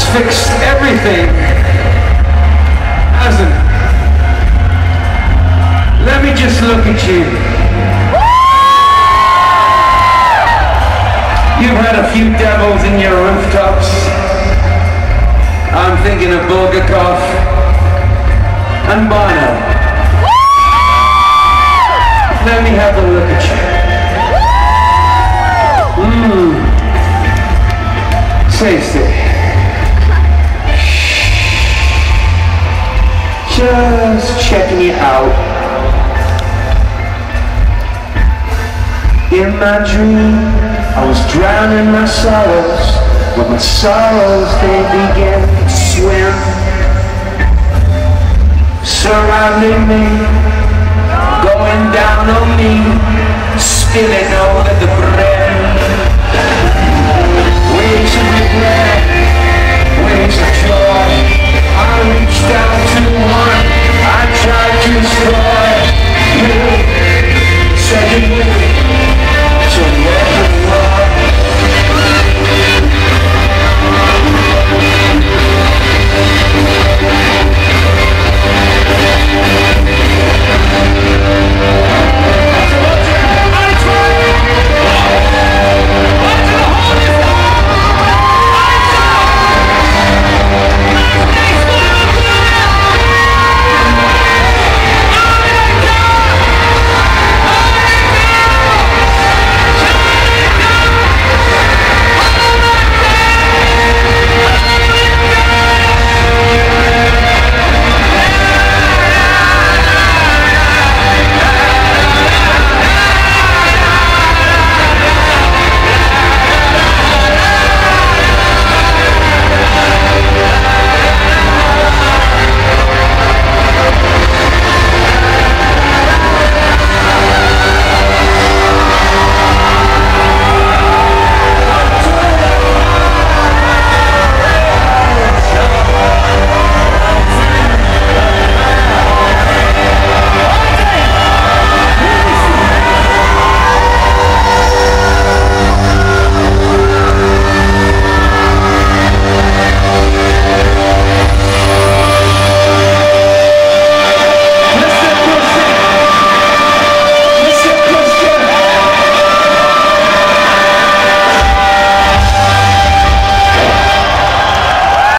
That's fixed everything, hasn't it? Let me just look at you. You've had a few devils in your rooftops. I'm thinking of Bulgakov and Bono. Let me have a look at you. Mmm. Tasty. Just checking it out. In my dream, I was drowning my sorrows, but my sorrows, they began to swim. Surrounding me, going down on me, spilling over the bridge.